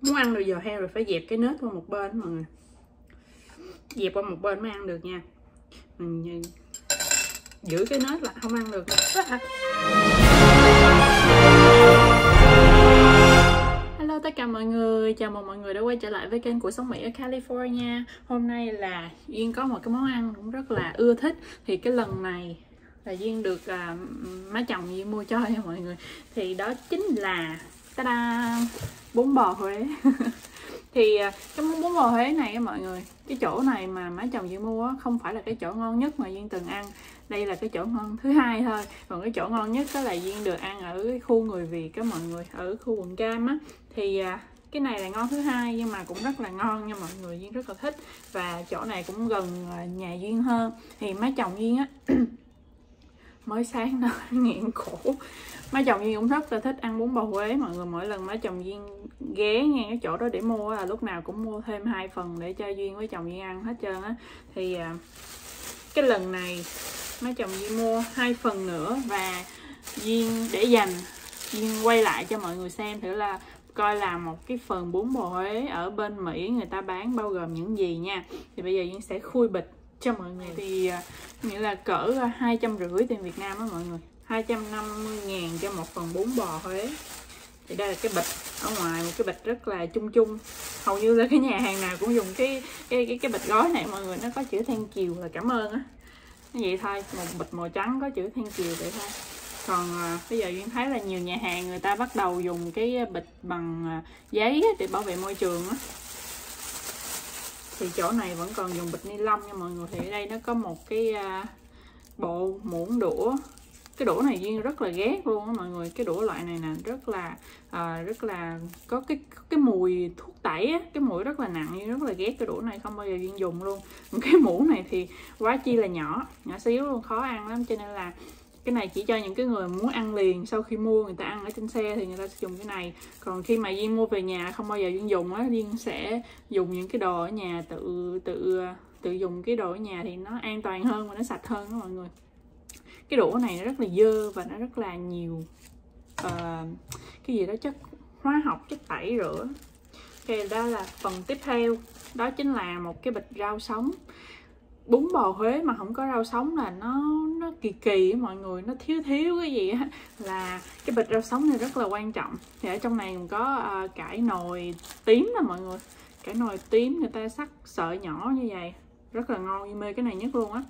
muốn ăn đồ giò heo rồi phải dẹp cái nết qua một bên mọi người. Dẹp qua một bên mới ăn được nha. Mình ừ, giữ cái nết là không ăn được. Hello tất cả mọi người, chào mừng mọi người đã quay trở lại với kênh của Sống Mỹ ở California. Hôm nay là Duyên có một cái món ăn cũng rất là ưa thích. Thì cái lần này là Duyên được uh, má chồng Duyên mua cho nha mọi người. Thì đó chính là ta-da, bún bò Huế. Thì à, cái món bún bò Huế này á mọi người cái chỗ này mà má chồng Duyên mua không phải là cái chỗ ngon nhất mà Duyên từng ăn. Đây là cái chỗ ngon thứ hai thôi. Còn cái chỗ ngon nhất đó là Duyên được ăn ở cái khu người Việt á mọi người ở khu quận Cam á. Thì à, cái này là ngon thứ hai nhưng mà cũng rất là ngon nha mọi người Duyên rất là thích. Và chỗ này cũng gần à, nhà Duyên hơn. Thì má chồng Duyên á mới sáng nó nghiện cổ má chồng duyên cũng rất là thích ăn bún bò huế. Mọi người mỗi lần má chồng duyên ghé ngang cái chỗ đó để mua là lúc nào cũng mua thêm hai phần để cho duyên với chồng duyên ăn hết trơn á. Thì à, cái lần này má chồng duyên mua hai phần nữa và duyên để dành. Duyên quay lại cho mọi người xem thử là coi là một cái phần bún bò Huế ở bên Mỹ người ta bán bao gồm những gì nha. Thì bây giờ Duyên sẽ khui bịch cho mọi người. Thì à, nghĩa là cỡ à, hai trăm rưỡi tiền Việt Nam á mọi người. 250 ngàn cho một phần bún bò Huế. Thì đây là cái bịch ở ngoài một cái bịch rất là chung chung. Hầu như là cái nhà hàng nào cũng dùng cái cái cái, cái bịch gói này mọi người. Nó có chữ thank chiều là cảm ơn á. Như vậy thôi một bịch màu trắng có chữ thank chiều vậy thôi. Còn à, bây giờ duyên thấy là nhiều nhà hàng người ta bắt đầu dùng cái bịch bằng à, giấy để bảo vệ môi trường á thì chỗ này vẫn còn dùng bịch ni lông nha mọi người. Thì ở đây nó có một cái à, bộ muỗng đũa. Cái đũa này duyên rất là ghét luôn á mọi người. Cái đũa loại này nè rất là uh, rất là có cái cái mùi thuốc tẩy á cái mùi rất là nặng nhưng rất là ghét cái đũa này không bao giờ duyên dùng luôn. Cái muỗng này thì quá chi là nhỏ nhỏ xíu luôn khó ăn lắm. Cho nên là cái này chỉ cho những cái người muốn ăn liền sau khi mua người ta ăn ở trên xe thì người ta sẽ dùng cái này. Còn khi mà duyên mua về nhà không bao giờ duyên dùng á duyên sẽ dùng những cái đồ ở nhà tự tự tự dùng cái đồ ở nhà thì nó an toàn hơn và nó sạch hơn đó mọi người. Cái đũa này nó rất là dơ và nó rất là nhiều uh, cái gì đó chất hóa học chất tẩy rửa. Ok đó là phần tiếp theo. Đó chính là một cái bịch rau sống bún bò Huế mà không có rau sống là nó nó kỳ kỳ mọi người nó thiếu thiếu cái gì á. Là cái bịch rau sống này rất là quan trọng. Thì ở trong này có uh, cải nồi tím nè mọi người. Cải nồi tím người ta sắc sợi nhỏ như vậy. Rất là ngon như mê cái này nhất luôn á.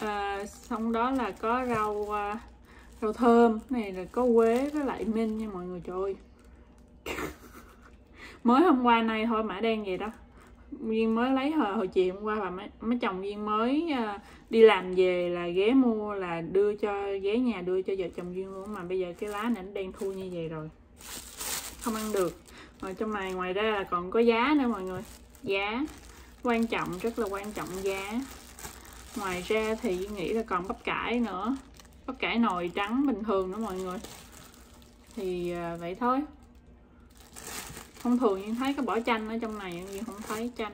À, xong đó là có rau uh, rau thơm. Này là có quế với lại minh nha mọi người trời ơi. Mới hôm qua nay thôi mà đen vậy đó. Duyên mới lấy hồi, hồi chiều hôm qua và mấy, mấy chồng Duyên mới ờ, đi làm về là ghé mua là đưa cho ghé nhà đưa cho vợ chồng Duyên luôn. Mà bây giờ cái lá này nó đen thui như vậy rồi. Không ăn được. Ở trong này ngoài ra là còn có giá nữa mọi người. Giá. Quan trọng rất là quan trọng giá. Ngoài ra thì nghĩ là còn bắp cải nữa. Bắp cải nồi trắng bình thường nữa mọi người. Thì ờ, vậy thôi thông thường nhưng thấy cái bỏ chanh ở trong này nhưng không thấy chanh.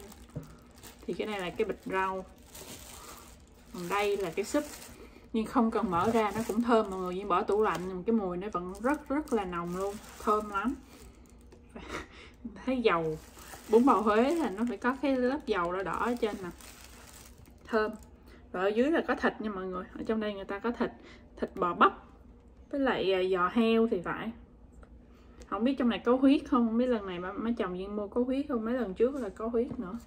Thì cái này là cái bịch rau. Còn đây là cái súp. Nhưng không cần mở ra, nó cũng thơm, mọi người nhưng bỏ tủ lạnh, nhưng cái mùi nó vẫn rất rất là nồng luôn, thơm lắm. Thấy dầu, bún bò Huế là nó phải có cái lớp dầu đỏ đỏ ở trên nè thơm. Và ở dưới là có thịt nha mọi người, ở trong đây người ta có thịt thịt bò bắp, với lại à, giò heo thì phải không biết trong này có huyết không? Không biết lần này má chồng duyên mua có huyết không? Mấy lần trước là có huyết nữa.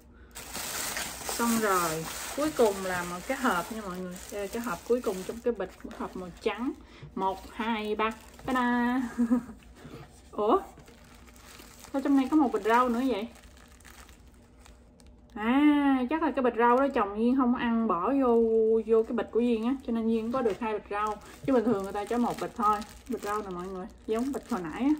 Xong rồi, cuối cùng là một cái hộp nha mọi người. Đây là cái hộp cuối cùng trong cái bịch một hộp màu trắng. Một, hai, ba. Ta ủa? Sao trong này có một bịch rau nữa vậy? À chắc là cái bịch rau đó chồng Duyên không ăn bỏ vô vô cái bịch của Duyên á cho nên Duyên có được hai bịch rau. Chứ bình thường người ta cho một bịch thôi bịch rau nè mọi người giống bịch hồi nãy á.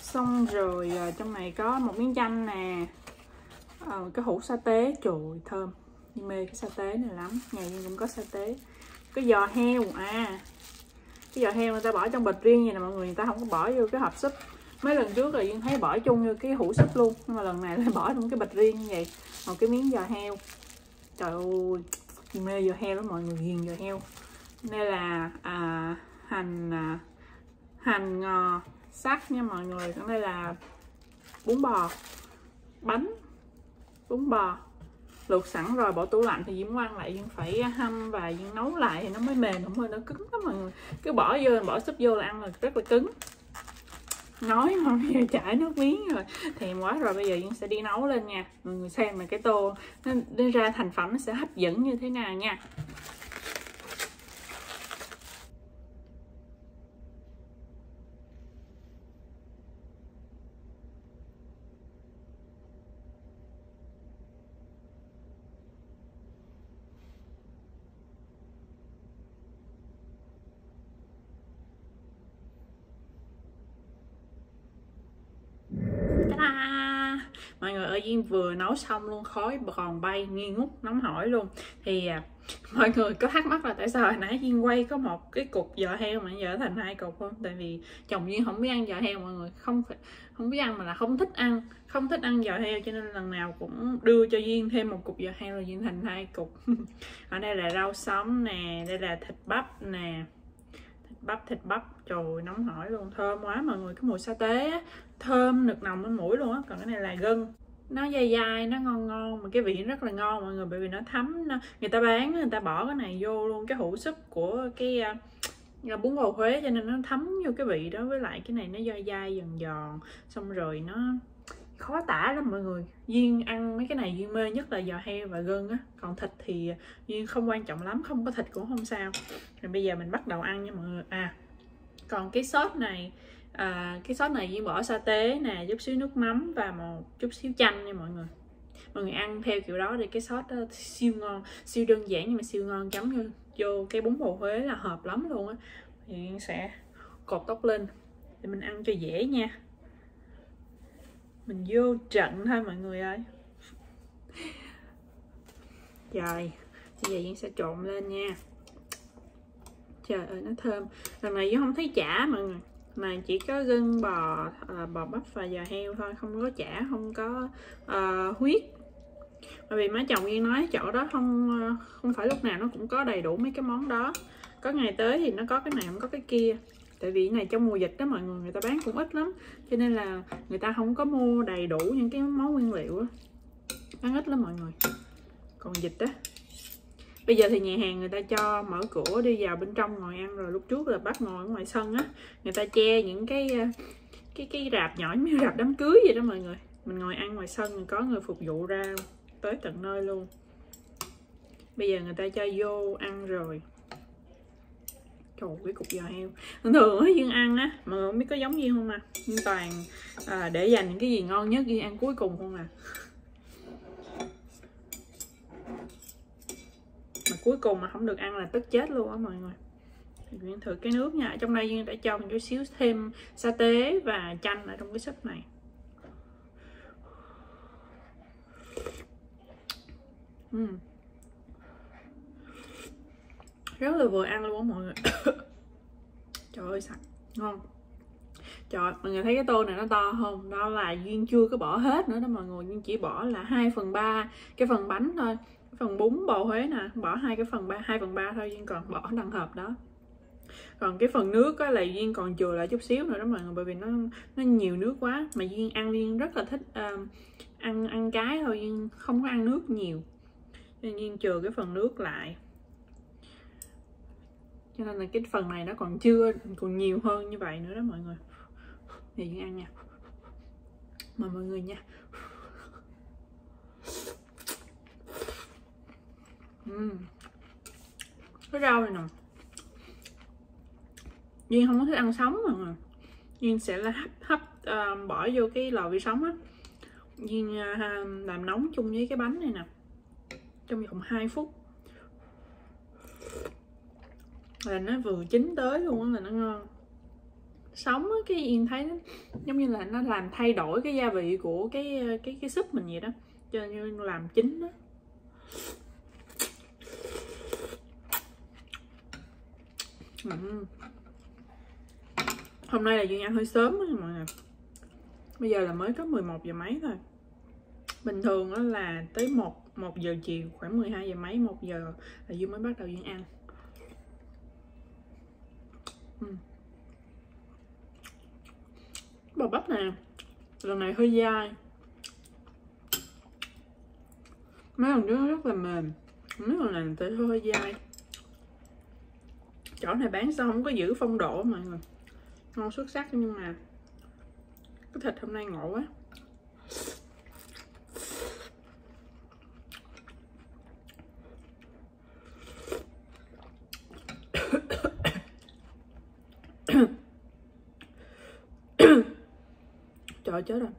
Xong rồi à, trong này có một miếng chanh nè à, cái hũ sa tế. Trời thơm Duyên mê cái sa tế này lắm nhà Duyên cũng có sa tế. Cái giò heo à cái giò heo người ta bỏ trong bịch riêng vậy nè mọi người người ta không có bỏ vô cái hộp súp mấy lần trước là Duyên thấy bỏ chung như cái hũ súp luôn nhưng mà lần này lại bỏ trong cái bịch riêng như vậy một cái miếng giò heo. Trời ơi mê giò heo lắm mọi người ghiền giò heo. Đây là à, hành à, hành à, ngò sắc nha mọi người. Còn đây là bún bò bánh bún bò. Luộc sẵn rồi bỏ tủ lạnh thì Diễm quan lại nhưng phải hâm và nấu lại thì nó mới mềm không thôi nó cứng lắm mọi người. Cứ bỏ vô bỏ súp vô là ăn là rất là cứng nói mà bây giờ chảy nước miếng rồi. Thèm quá rồi bây giờ Duyên sẽ đi nấu lên nha. Mọi người xem mà cái tô nó, nó ra thành phẩm nó sẽ hấp dẫn như thế nào nha. Mọi vừa nấu xong luôn khói còn bay nghi ngút nóng hổi luôn. Thì à, mọi người có thắc mắc là tại sao hồi nãy Duyên quay có một cái cục giò heo mà giờ thành hai cục không? Tại vì chồng Duyên không biết ăn giò heo mọi người không không biết ăn mà là không thích ăn không thích ăn giò heo cho nên lần nào cũng đưa cho Duyên thêm một cục giò heo rồi Duyên thành hai cục. Ở đây là rau sống nè đây là thịt bắp nè. Thịt bắp thịt bắp trời nóng hổi luôn. Thơm quá mọi người cái mùi sa tế á, thơm nực nồng lên mũi luôn á còn cái này là gân nó dai dai nó ngon ngon mà cái vị rất là ngon mọi người bởi vì nó thấm nó, người ta bán người ta bỏ cái này vô luôn cái hũ súp của cái uh, bún bò Huế cho nên nó thấm vô cái vị đó với lại cái này nó dai dai giòn giòn xong rồi nó khó tả lắm mọi người. Duyên ăn mấy cái này duyên mê nhất là giò heo và gân á còn thịt thì duyên không quan trọng lắm không có thịt cũng không sao. Rồi bây giờ mình bắt đầu ăn nha mọi người. À còn cái sốt này à, cái sốt này duyên bỏ sa tế nè chút xíu nước mắm và một chút xíu chanh nha mọi người. Mọi người ăn theo kiểu đó thì cái sốt đó siêu ngon siêu đơn giản nhưng mà siêu ngon chấm vô, vô cái bún bò huế là hợp lắm luôn á. Thì duyên sẽ cột tóc lên để mình ăn cho dễ nha. Mình vô trận thôi mọi người ơi. Trời bây giờ Duyên sẽ trộn lên nha. Trời ơi nó thơm. Lần này Duyên không thấy chả mọi người mà chỉ có gân bò à, bò bắp và giò heo thôi không có chả không có à, huyết. Bởi vì má chồng yên nói chỗ đó không ờ, không phải lúc nào nó cũng có đầy đủ mấy cái món đó. Có ngày tới thì nó có cái này không có cái kia. Tại vì này trong mùa dịch đó mọi người người ta bán cũng ít lắm. Cho nên là người ta không có mua đầy đủ những cái món nguyên liệu đó. bán ít lắm mọi người. Còn dịch á bây giờ thì nhà hàng người ta cho mở cửa đi vào bên trong ngồi ăn rồi lúc trước là bắt ngồi ở ngoài sân á người ta che những cái ờ, cái cái rạp nhỏ như rạp đám cưới vậy đó mọi người. Mình ngồi ăn ngoài sân mình có người phục vụ ra tới tận nơi luôn. Bây giờ người ta cho vô ăn rồi. Trời cái cục giò heo. Thường thường á dương ăn á mà không biết có giống gì không à nhưng toàn à, để dành những cái gì ngon nhất duyên ăn cuối cùng không à cuối cùng mà không được ăn là tức chết luôn á mọi người. Duyên thử cái nước nha, trong đây duyên đã cho một chút xíu thêm sa tế và chanh ở trong cái súp này. Uhm rất là vừa ăn luôn á mọi người. Trời ơi sạch ngon. Trời, mọi người thấy cái tô này nó to không? Đó là duyên chưa có bỏ hết nữa đó mọi người. Duyên chỉ bỏ là 2 phần ba, cái phần bánh thôi phần bún bò huế nè bỏ hai cái phần ba hai phần ba thôi duyên còn bỏ đằng hộp đó. Còn cái phần nước á là duyên còn chừa lại chút xíu nữa đó mọi người bởi vì nó nó nhiều nước quá. Mà duyên ăn duyên rất là thích uh, ăn ăn cái thôi duyên không có ăn nước nhiều. Nên duyên chừa cái phần nước lại. Cho nên là cái phần này nó còn chưa còn nhiều hơn như vậy nữa đó mọi người. Thì Duyên ăn nha. Mời mọi người nha. Uhm. cái rau này nè. Duyên không có thích ăn sống mà. Duyên sẽ là hấp hấp uh, bỏ vô cái lò vi sóng á. Duyên uh, làm nóng chung với cái bánh này nè. Trong vòng 2 phút. Là nó vừa chín tới luôn á là nó ngon. Sống á cái yên thấy nó, giống như là nó làm thay đổi cái gia vị của cái ờ, cái cái súp mình vậy đó. Cho nên làm chín đó uhm. hôm nay là duyên ăn hơi sớm đó mọi người. Bây giờ là mới có 11 giờ mấy thôi. Bình thường đó là tới 1 1 giờ chiều, khoảng 12 giờ mấy 1 giờ là duyên mới bắt đầu duyên ăn ừ. bò bắp nè, lần này hơi dai. Mấy lần trước rất là mềm, mấy lần này tới hơi dai chỗ này bán sao không có giữ phong độ mọi người. Ngon xuất sắc nhưng mà cái thịt hôm nay ngộ quá. Trời chết rồi.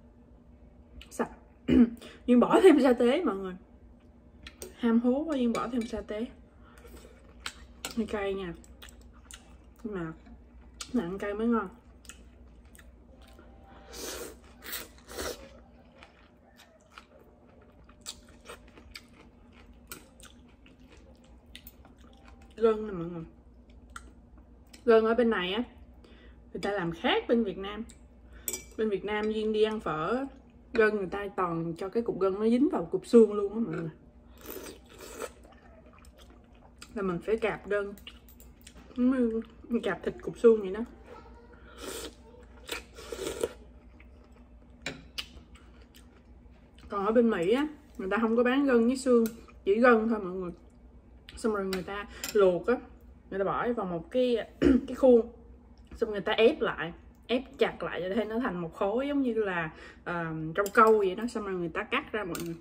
Sạch nhưng bỏ thêm sa tế mọi người. Ham hố quá nhưng bỏ thêm sa tế. Hơi cay nha nhưng mà ăn cay mới ngon. Gân nè mọi người. Gân ở bên này á, người ta làm khác bên Việt Nam. Bên Việt Nam Duyên đi ăn phở gân người ta toàn cho cái cục gân nó dính vào cục xương luôn á mọi người. Là mình phải cạp gân mình cạp thịt cục xương vậy đó. Còn ở bên Mỹ á người ta không có bán gân với xương chỉ gân thôi mọi người. Xong rồi người ta luộc á người ta bỏ vào một cái cái khuôn xong người ta ép lại ép chặt lại cho thấy nó thành một khối giống như là uh, rau câu vậy đó. Xong rồi người ta cắt ra mọi người.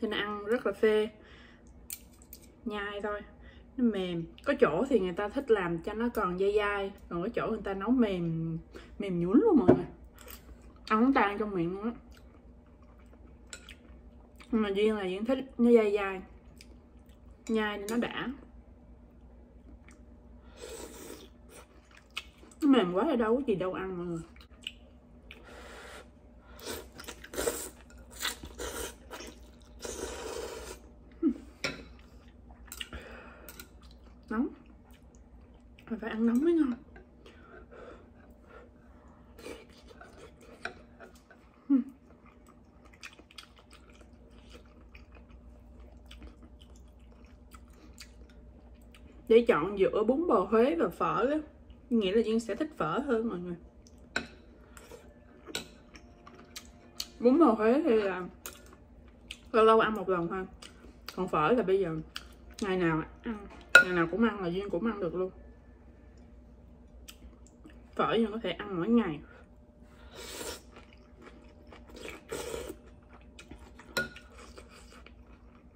Cho nên ăn rất là phê nhai thôi nó mềm. Có chỗ thì người ta thích làm cho nó còn dai dai. Còn có chỗ người ta nấu mềm mềm nhún luôn mọi người. Ăn tan trong miệng luôn á. Nhưng mà duyên là duyên thích nó dai dai. Nhai nó đã. Nó mềm quá thì đâu có gì đâu ăn mọi người nóng phải ăn nóng mới ngon. Hmm. Để chọn giữa bún bò Huế và phở á, nghĩa là Duyên sẽ thích phở hơn mọi người. Bún bò Huế thì là lâu lâu ăn một lần thôi. Còn phở là bây giờ ngày nào ăn, ngày nào cũng ăn là Duyên cũng ăn được luôn phở nhưng có thể ăn mỗi ngày.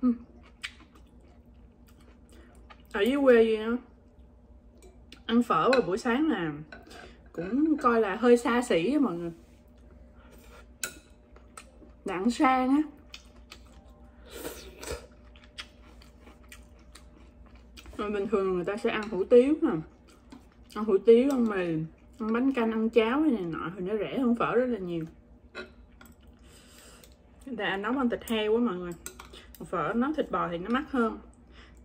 Ừ. Ở dưới quê gì đó ăn phở vào buổi sáng là cũng coi là hơi xa xỉ á mọi người. Đặng sang á. Mà bình thường người ta sẽ ăn hủ tiếu nè. Ăn hủ tiếu ăn mì bánh canh ăn cháo này nọ thì nó rẻ hơn phở rất là nhiều. Người ta nấu bằng thịt heo quá mọi người. Phở nấu thịt bò thì nó mắc hơn.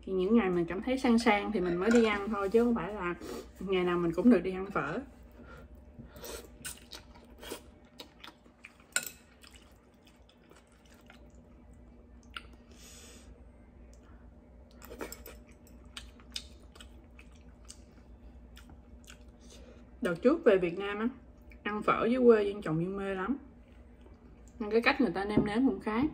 Thì những ngày mình cảm thấy sang sang thì mình mới đi ăn thôi, chứ không phải là ngày nào mình cũng được đi ăn phở. Đợt trước về Việt Nam á ăn phở với quê dân chồng dân mê lắm. Cái cách người ta nêm nếm cũng khác.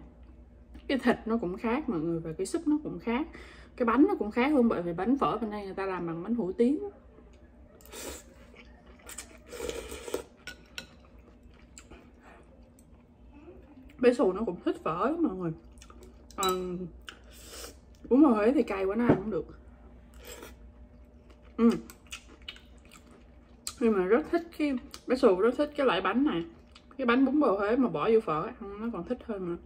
Cái thịt nó cũng khác mọi người và cái súp nó cũng khác. Cái bánh nó cũng khác hơn bởi vì bánh phở bên đây người ta làm bằng bánh hủ tiếu. Bé xù nó cũng thích phở lắm mọi người. À, uống mà huế thì cay quá nó ăn không được. Ừ nhưng mà rất thích cái bé xù rất thích cái loại bánh này. Cái bánh bún bò huế mà bỏ vô phở ăn nó còn thích hơn mà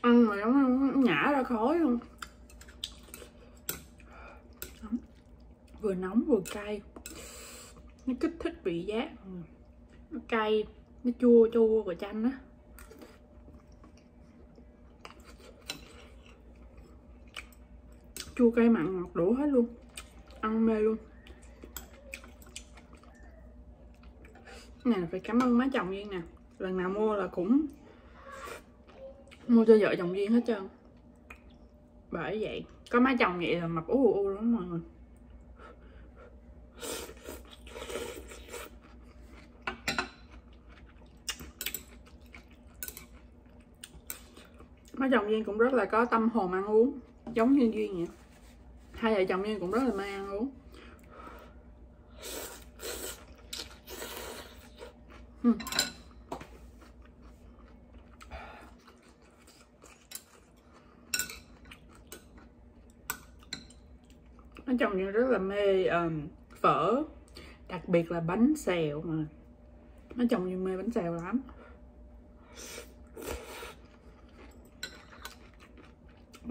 ăn mà nó nhả ra khói luôn. Vừa nóng vừa cay. Nó kích thích vị giác. Nó cay nó chua chua của chanh á. Chua cay mặn ngọt đủ hết luôn. Ăn mê luôn. Này là phải cảm ơn má chồng Duyên nè. Lần nào mua là cũng mua cho vợ chồng duyên hết trơn. Bởi vậy có má chồng vậy là mập ú u, luôn mọi người. Mấy chồng duyên cũng rất là có tâm hồn ăn uống giống như duyên vậy. Hai vợ chồng duyên cũng rất là mê ăn uống. Mấy Nói chồng duyên rất là mê um, phở đặc biệt là bánh xèo mà. Nói chồng duyên mê bánh xèo lắm.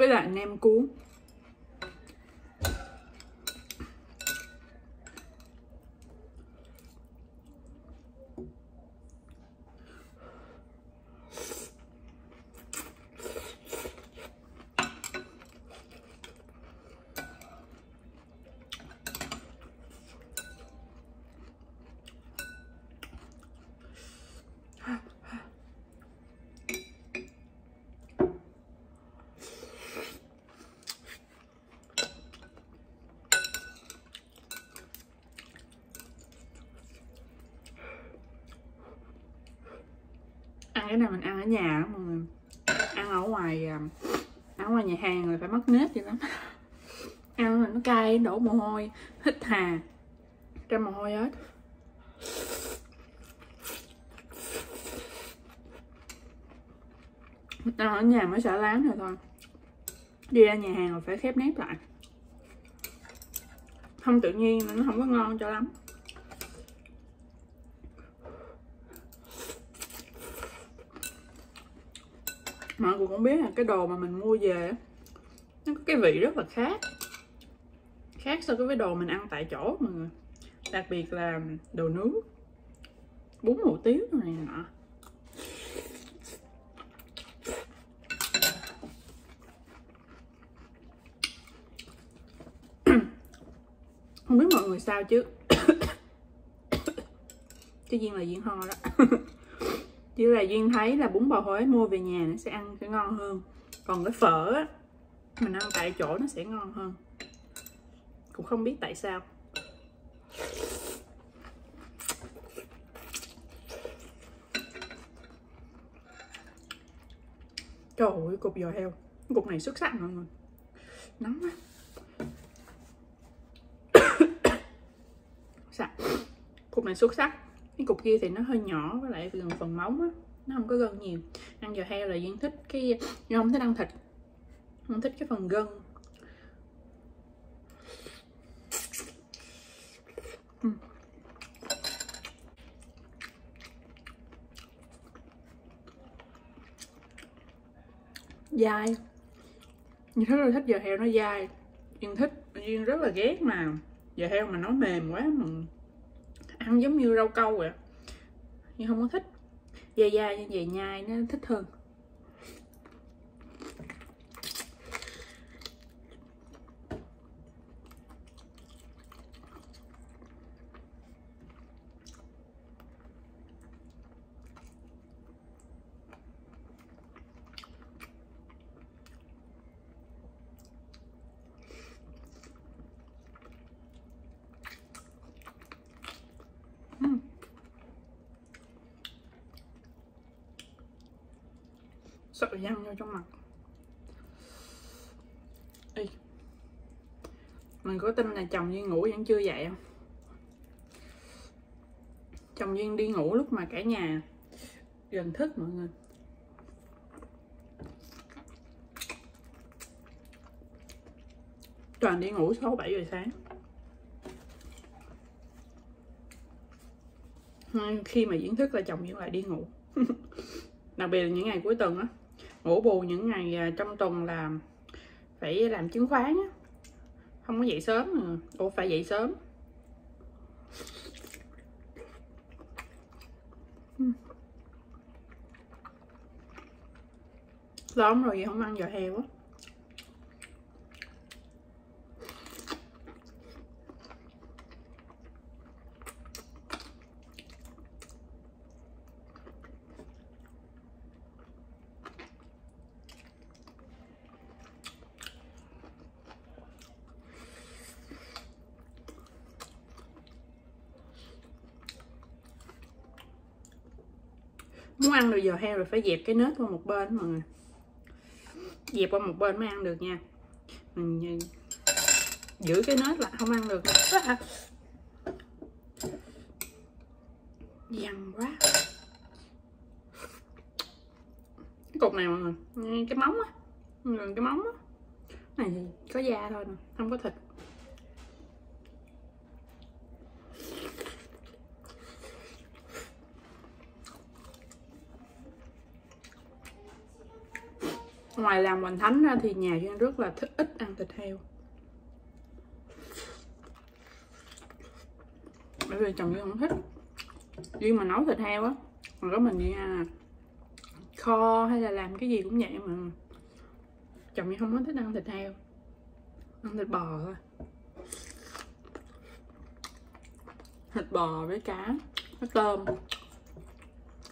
Với lại nem cuốn. Ăn cái này mình ăn ở nhà đó mọi người. Ăn ở ngoài à, ăn ngoài nhà hàng là phải mất nết vậy lắm. Ăn là nó cay, đổ mồ hôi, hít hà ra mồ hôi hết. Ăn ở nhà mới xả láng rồi thôi. Đi ra nhà hàng là phải khép nếp lại. Không tự nhiên, nó không có ngon cho lắm. Mọi người cũng biết là cái đồ mà mình mua về nó có cái vị rất là khác. Khác so với đồ mình ăn tại chỗ mọi người. Đặc biệt là đồ nướng. Bún hủ tiếu này nọ. Không biết mọi người sao chứ. Chứ duyên là duyên ho đó. chứ là duyên thấy là bún bò huế mua về nhà nó sẽ ăn sẽ ngon hơn. Còn cái phở á, mình ăn tại chỗ nó sẽ ngon hơn. Cũng không biết tại sao. Trời ơi, cục giò heo. Cục này xuất sắc mọi người. Nóng quá. Cục này xuất sắc cái cục kia thì nó hơi nhỏ với lại gần phần móng á nó không có gân nhiều. Ăn giò heo là duyên thích cái nhưng không thích ăn thịt không thích cái phần gân. Ừ. Dai. Như thế là thích giò heo nó dai. Duyên thích, Duyên rất là ghét mà Giò heo mà nó mềm quá mà ăn giống như rau câu vậy. Nhưng không có thích. Dai da như vậy nhai nó thích hơn sợ văng vô trong mặt Ê mình có tin là chồng duyên ngủ vẫn chưa dậy không? Chồng duyên đi ngủ lúc mà cả nhà gần thức mọi người. Toàn đi ngủ 6 7 giờ sáng. Khi mà diễn thức là chồng duyên lại đi ngủ. Đặc biệt là những ngày cuối tuần á. Ngủ bù những ngày à, trong tuần là phải làm chứng khoán á không có dậy sớm. Mà ủa, phải dậy sớm. Lắm rồi vậy không ăn giò heo á. Rồi giờ heo rồi phải dẹp cái nết qua một bên mọi người. Dẹp qua một bên mới ăn được nha. Mình ừ, giữ cái nết là không ăn được. À. dằn quá. Cái cục này, mọi người cái móng á. Cái móng á. Này thì có da thôi nè, không có thịt. Ngoài làm hoành thánh ra thì nhà duyên rất là thích ít ăn thịt heo. Bởi vì chồng duyên không thích. Duyên mà nấu thịt heo á còn có mình đi à, kho hay là làm cái gì cũng vậy mà chồng duyên không có thích ăn thịt heo. Ăn thịt bò thôi. Thịt bò với cá với tôm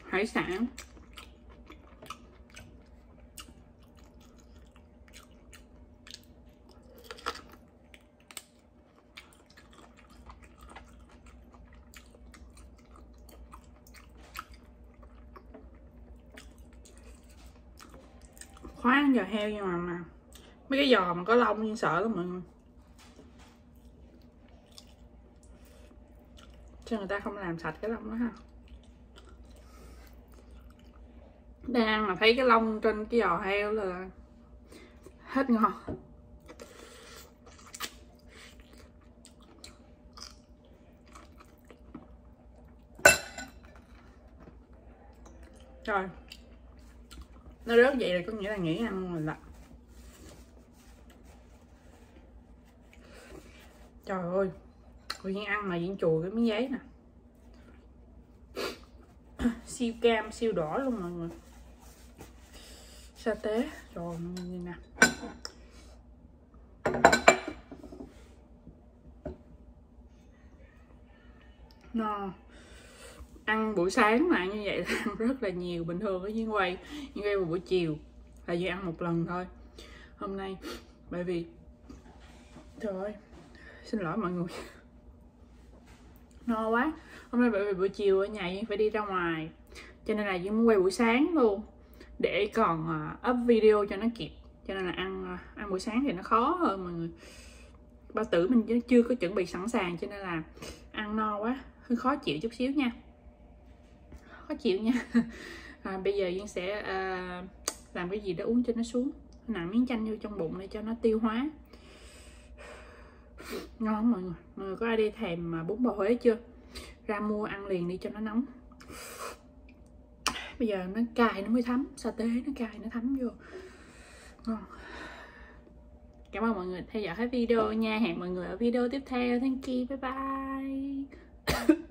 hải sản. Khoáng giò heo nhưng mà mà mấy cái giò mà có lông nhưng sợ lắm mọi người. Chứ người ta không làm sạch cái lông đó ha. Đang mà thấy cái lông trên cái giò heo là hết ngon. Rồi nó rớt vậy là có nghĩa là nghỉ ăn rồi là trời ơi, tự nhiên ăn mà diễn chùi cái miếng giấy nè. Siêu cam, siêu đỏ luôn mọi người. Sa tế rồi như nè. No ăn buổi sáng mà như vậy là ăn rất là nhiều bình thường ở dưới quay nhưng quay vào buổi chiều là chỉ ăn một lần thôi. Hôm nay bởi vì trời ơi xin lỗi mọi người no quá. Hôm nay bởi vì buổi chiều ở nhà Duyên phải đi ra ngoài cho nên là Duyên muốn quay buổi sáng luôn để còn uh, up video cho nó kịp cho nên là ăn uh, ăn buổi sáng thì nó khó hơn mọi người. Bao tử mình chưa có chuẩn bị sẵn sàng cho nên là ăn no quá hơi khó chịu chút xíu nha khó chịu nha. À, bây giờ Duyên sẽ à, làm cái gì đó uống cho nó xuống. Nặng miếng chanh vô trong bụng để cho nó tiêu hóa. Ngon không mọi người. Mọi người có ai đi thèm mà bún bò Huế chưa? Ra mua ăn liền đi cho nó nóng. Bây giờ nó cay nó mới thấm. Sa tế nó cay nó thấm vô. Ngon. Cảm ơn mọi người theo dõi hết video nha. Hẹn mọi người ở video tiếp theo. Thank you. Bye bye.